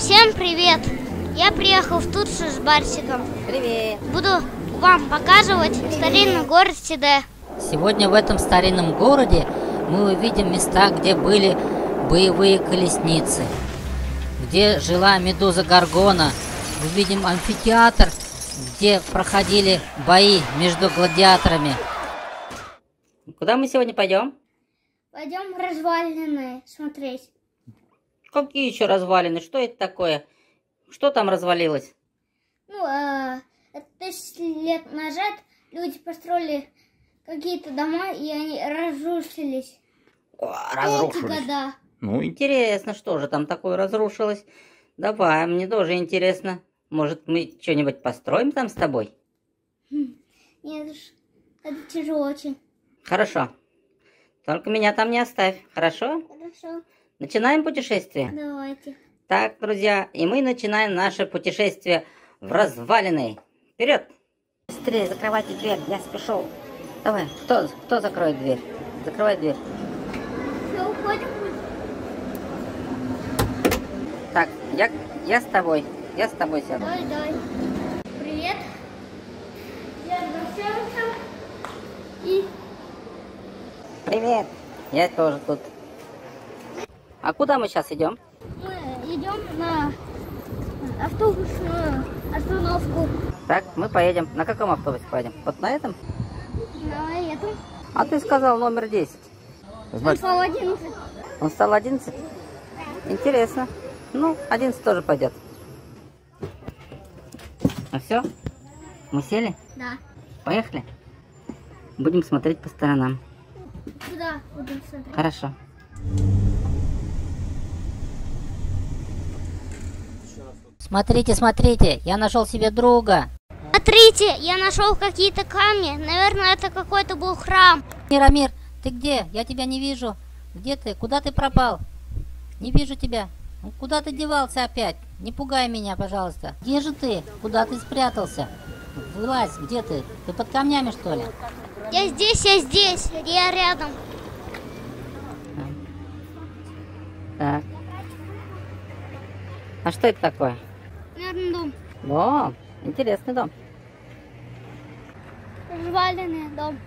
Всем привет! Я приехал в Турцию с Барсиком. Привет! Буду вам показывать старинный город Сиде. Сегодня в этом старинном городе мы увидим места, где были боевые колесницы, где жила Медуза Гаргона. Увидим амфитеатр, где проходили бои между гладиаторами. Куда мы сегодня пойдем? Пойдем в развалины смотреть. Какие еще развалины? Что это такое? Что там развалилось? Ну, а, тысяч лет назад люди построили какие-то дома, и они разрушились. О, разрушились. Эти года. Ну, интересно, что же там такое разрушилось? Давай, мне тоже интересно. Может, мы что-нибудь построим там с тобой? Нет уж, это тяжело очень. Хорошо. Только меня там не оставь, хорошо? Хорошо, Начинаем путешествие? давайте. Так, друзья, и мы начинаем наше путешествие в развалины. Вперед! Быстрее закрывайте дверь, я спешу. Давай, кто, кто закроет дверь? Закрывай дверь. Все, уходим. Так, я, я с тобой. Я с тобой сяду. Давай, давай. Привет. Я возвращаемся. И Привет. Я тоже тут. А куда мы сейчас идем? мы идем на автобусную остановку. Так, мы поедем. На каком автобусе поедем? Вот на этом? На этом. А ты сказал номер 10. Он стал 11. Он стал 11? Интересно. Ну, 11 тоже пойдет. Ну все? Мы сели? Да. Поехали? Будем смотреть по сторонам. Куда будем смотреть? Хорошо. Смотрите, смотрите, я нашел себе друга. Смотрите, я нашел какие-то камни. Наверное, это какой-то был храм. Мирамир, ты где? Я тебя не вижу. Где ты? Куда ты пропал? Не вижу тебя. Ну, Куда ты девался опять? Не пугай меня, пожалуйста. Где же ты? Куда ты спрятался? Вылазь, где ты? Ты под камнями, что ли? Я здесь, я здесь. Я рядом. Так. А что это такое? О, интересный дом. Разваленный дом.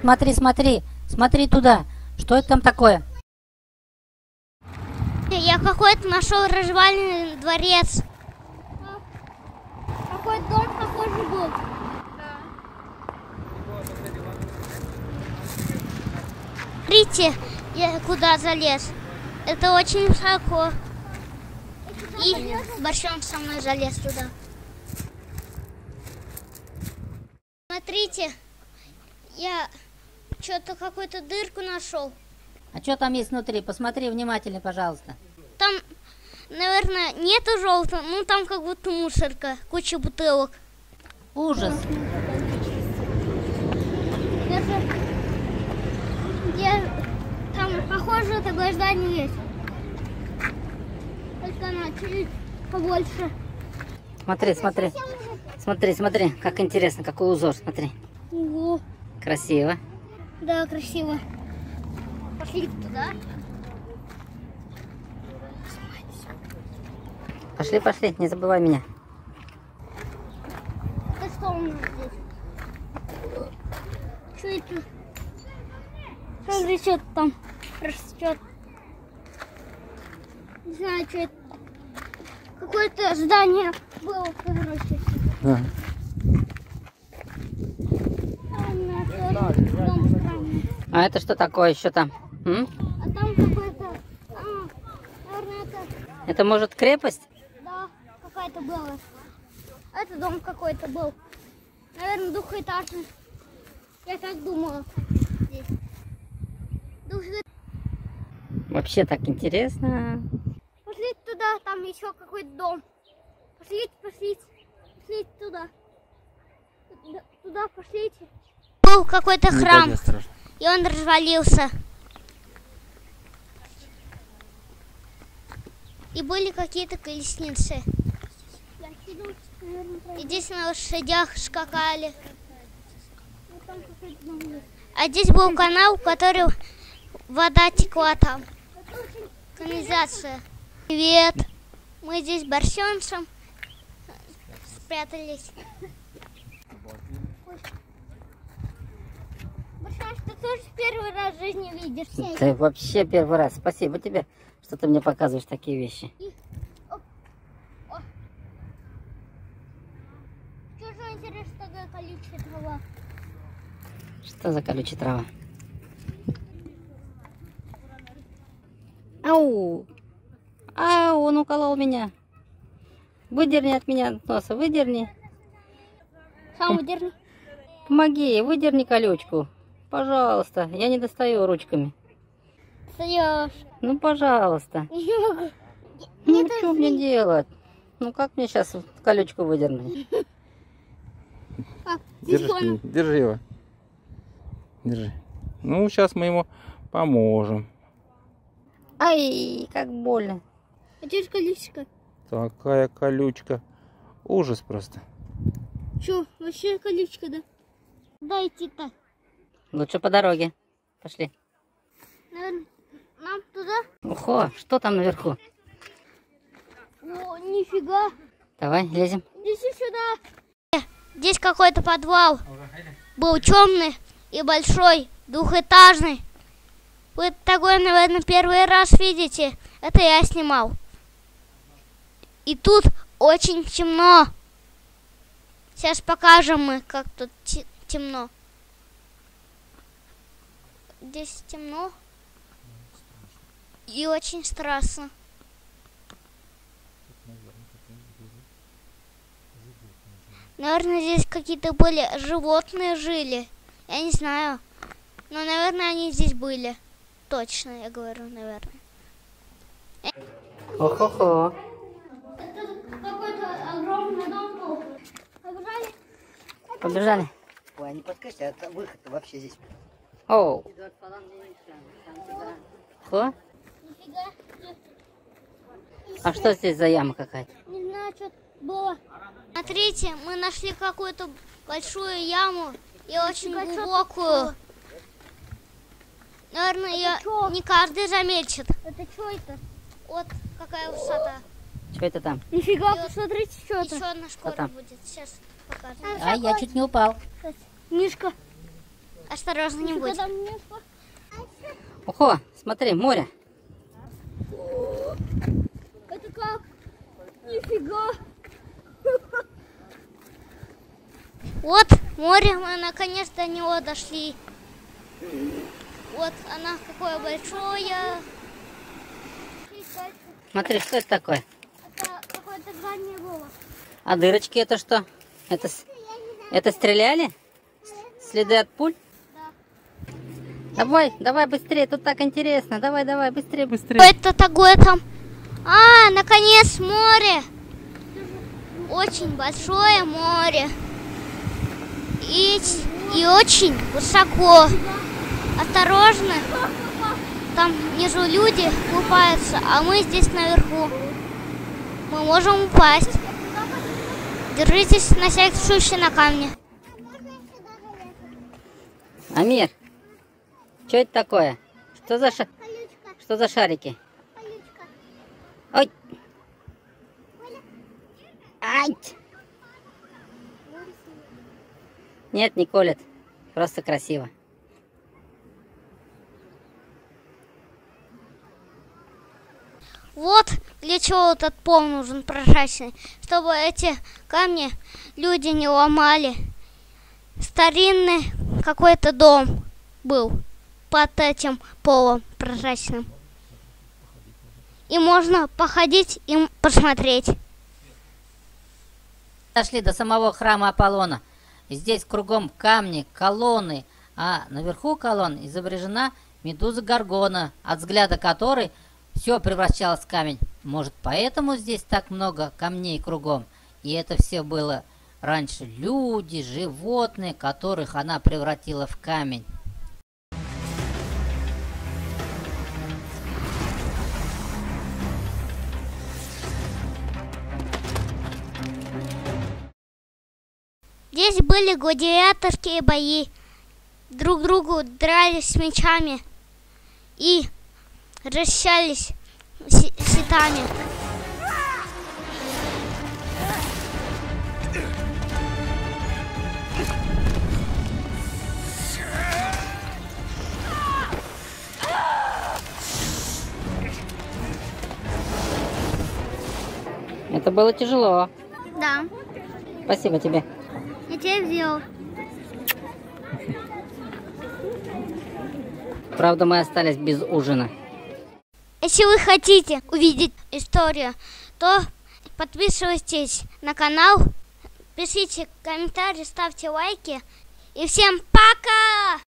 Смотри, смотри, смотри туда. Что это там такое? Я какой-то нашел разваленный дворец. Какой дом похожий был. Смотрите, я куда залез. Это очень высоко. И Борщон со мной залез туда. Смотрите, я что-то какую-то дырку нашел. А что там есть внутри? Посмотри внимательно, пожалуйста. Там, наверное, нету желтого, ну там как будто мусорка, куча бутылок. Ужас. Даже где там похоже такое здание есть. Только она чуть побольше. Смотри, смотри. Смотри, смотри, как интересно, какой узор, смотри. Ого, Красиво. да, красиво. Пошли туда. Пошли, пошли, не забывай меня. Это что у нас здесь? Что это? Смотри, что там растет. Не знаю, что это. Какое-то здание было, короче. Странный. А это что такое еще там? М? А там какой-то... а, наверное, это... Это может крепость? Да, какая-то была. Это дом какой-то был. Наверное, двухэтажный. Я так думала. Здесь. Двухэтажный. Вообще так интересно. Туда, там еще какой-то дом. Пошлите, пошлите. Пошлите туда. Туда, туда пошлите. Был какой-то храм, и он развалился. И были какие-то колесницы. И здесь на лошадях скакали. А здесь был канал, в который вода текла там. Канализация. Привет. Мы здесь борщенцем спрятались. Борщенч, ты тоже первый раз в жизни видишь? Ты вообще первый раз. Спасибо тебе, что ты мне показываешь такие вещи. И... Оп. О. Что же интересно такая колючая трава? Что за колючая трава? Ау! Ау, он уколол меня. Выдерни от меня носа, выдерни. Сам выдерни. Помоги, выдерни колючку. Пожалуйста, я не достаю ручками. Встаешь. Ну, пожалуйста. Не могу. Ну, что мне делать? Ну, как мне сейчас колючку выдернуть? А, Держи, держи его. Держи. Ну, сейчас мы ему поможем. Ай, как больно. А колючка? Такая колючка. Ужас просто. Че, вообще колючка, да? Дайте-то. Лучше по дороге. Пошли. Наверное, нам туда? Ухо, что там наверху? О, нифига. Давай, лезем. Иди сюда. Здесь какой-то подвал. Был темный и большой, двухэтажный. Вы такой, наверное, первый раз видите. Это я снимал. И тут очень темно. Сейчас покажем мы, как тут те- темно. Здесь темно. И очень страшно. Наверное, здесь какие-то были животные жили. Я не знаю. Но, наверное, они здесь были. Точно, я говорю, наверное. Охо-хо. Это какой-то огромный дом был. Побежали? Побежали. Ой, не подскажите, а там выход вообще здесь. Оу. Хо? Нифига. А что здесь за яма какая-то? Не знаю, что было. Смотрите, мы нашли какую-то большую яму и очень глубокую. Наверное, ее не каждый заметит. Это что это? Вот какая высота. Что это там? Нифига, посмотрите, что это. Еще одна школа там? будет. Сейчас покажем. А, я чуть не упал. Мишка. Осторожно, не будь. Охо, смотри, море. Это как? Нифига. Вот море, мы наконец до него дошли. Вот она какое большое. Смотри, что это такое? Это какое-то здание было. А дырочки это что? Это, это стреляли? Следы от пуль? Давай, давай быстрее, тут так интересно. Давай, давай, быстрее, быстрее. Это такое там? А, наконец море. Очень большое море. И, и очень высоко. Осторожно. Там внизу люди купаются, а мы здесь наверху. Мы можем упасть. Держитесь на всякий случай на камне. Амир, что это такое? Что за, ша... что за шарики? Ой. Ай! Нет, не колет. Просто красиво. Вот для чего этот пол нужен прозрачный, чтобы эти камни люди не ломали. Старинный какой-то дом был под этим полом прозрачным. И можно походить и посмотреть. Дошли до самого храма Аполлона. Здесь кругом камни, колонны, а наверху колонн изображена медуза Гаргона, от взгляда которой все превращалось в камень. Может, поэтому здесь так много камней кругом? И это все было раньше люди, животные, которых она превратила в камень. Здесь были гладиаторские бои. Друг другу дрались с мечами и расщались щитами. Это было тяжело. Да. Спасибо тебе. Я тебя взял. Правда, мы остались без ужина. Если вы хотите увидеть историю, то подписывайтесь на канал, пишите комментарии, ставьте лайки. И всем пока!